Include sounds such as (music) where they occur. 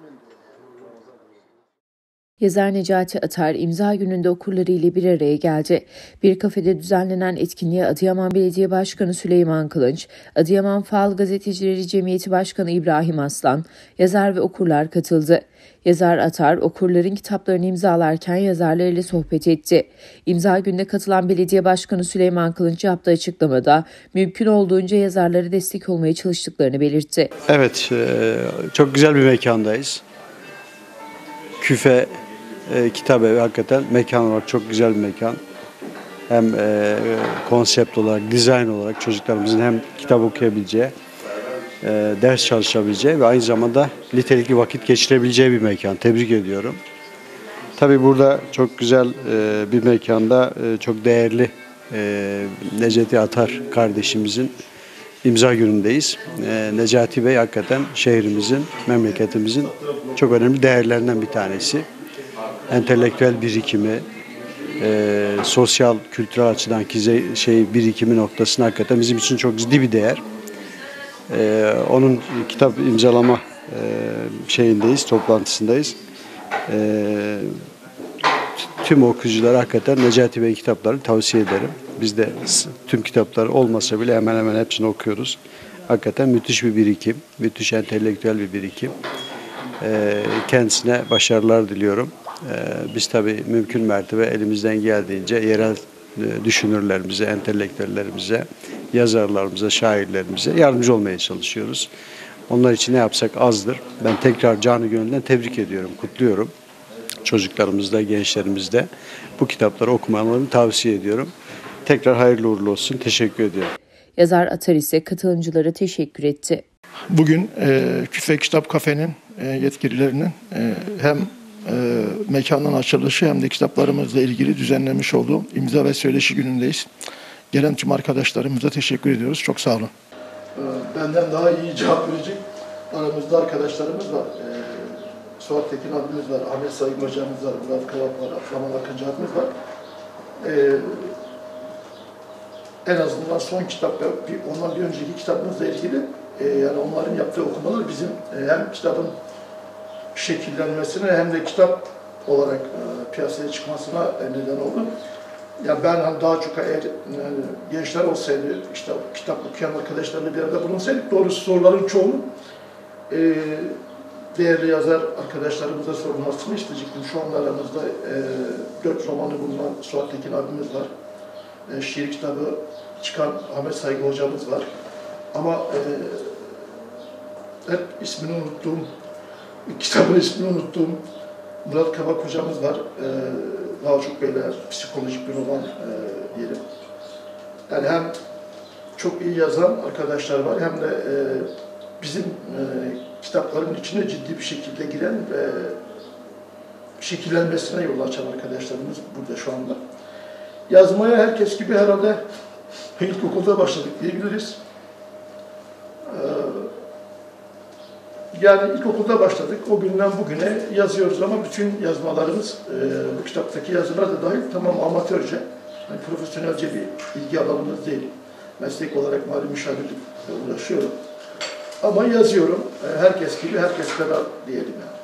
Mendoza. Yazar Necati Atar imza gününde okurlarıyla bir araya geldi. Bir kafede düzenlenen etkinliğe Adıyaman Belediye Başkanı Süleyman Kılınç, Adıyaman Fal Gazetecileri Cemiyeti Başkanı İbrahim Aslan, yazar ve okurlar katıldı. Yazar Atar okurların kitaplarını imzalarken yazarlarıyla sohbet etti. İmza gününe katılan Belediye Başkanı Süleyman Kılınç yaptığı açıklamada mümkün olduğunca yazarlara destek olmaya çalıştıklarını belirtti. Evet, çok güzel bir mekandayız. Küfe e, kitap evi hakikaten mekan olarak çok güzel bir mekan. Hem e, konsept olarak, dizayn olarak çocuklarımızın hem kitap okuyabileceği, e, ders çalışabileceği ve aynı zamanda nitelikli vakit geçirebileceği bir mekan. Tebrik ediyorum. Tabii burada çok güzel e, bir mekanda e, çok değerli e, Necati Atar kardeşimizin imza günündeyiz. E, Necati Bey hakikaten şehrimizin, memleketimizin çok önemli değerlerinden bir tanesi entelektüel birikimi, e, sosyal, kültürel açıdan ki şey birikimi noktasına hakikaten bizim için çok ciddi bir değer. E, onun kitap imzalama e, şeyindeyiz, toplantısındayız. E, tüm okuyuculara hakikaten Necati Bey kitapları tavsiye ederim. Biz de tüm kitapları olmasa bile hemen hemen hepsini okuyoruz. Hakikaten müthiş bir birikim, müthiş entelektüel bir birikim. E, kendisine başarılar diliyorum. Ee, biz tabii mümkün mertebe elimizden geldiğince yerel e, düşünürlerimize, entelektüellerimize, yazarlarımıza, şairlerimize yardımcı olmaya çalışıyoruz. Onlar için ne yapsak azdır. Ben tekrar canı gönülden tebrik ediyorum, kutluyorum. Çocuklarımızda, gençlerimizde bu kitapları okumalarını tavsiye ediyorum. Tekrar hayırlı uğurlu olsun. Teşekkür ediyorum. Yazar Atar ise katılımcılara teşekkür etti. Bugün e, Küfe Kitap Kafe'nin yetkililerinin e, hem e, mekanın açılışı hem de kitaplarımızla ilgili düzenlemiş olduğum imza ve söyleşi günündeyiz. Gelen tüm arkadaşlarımıza teşekkür ediyoruz. Çok sağ olun. E, benden daha iyi cevap verecek aramızda arkadaşlarımız var. E, Suat Tekin abimiz var, Ahmet Sayın hocamız var, Murat Kavak var, Abdurrahman Akıncı abimiz var. E, en azından son kitap, ondan bir önceki kitabımızla ilgili e, yani onların yaptığı okumalar bizim e, hem kitabın şekillenmesine hem de kitap olarak e, piyasaya çıkmasına e, neden oldu. Ya ben hani daha çok eğer e, gençler olsaydı, işte kitap okuyan arkadaşlarla bir arada bulunsaydık, doğrusu soruların çoğunu e, değerli yazar arkadaşlarımıza sorulmasını isteyecektim. Şu an aramızda e, dört romanı bulunan Suat Tekin abimiz var. E, şiir kitabı çıkan Ahmet Saygı hocamız var. Ama e, hep ismini unuttuğum kitabın ismini unuttum. Murat Kabak hocamız var. Ee, daha çok böyle psikolojik bir roman e, diyelim. Yani hem çok iyi yazan arkadaşlar var hem de e, bizim e, kitapların içine ciddi bir şekilde giren ve şekillenmesine yol açan arkadaşlarımız burada şu anda. Yazmaya herkes gibi herhalde (laughs) ilkokulda başladık diyebiliriz. Yani ilkokulda başladık. O günden bugüne yazıyoruz ama bütün yazmalarımız, e, bu kitaptaki yazılar da dahil tamam amatörce. Yani profesyonelce bir ilgi alanımız değil. Meslek olarak mali müşavirlikle uğraşıyorum. Ama yazıyorum. E, herkes gibi, herkes kadar diyelim yani.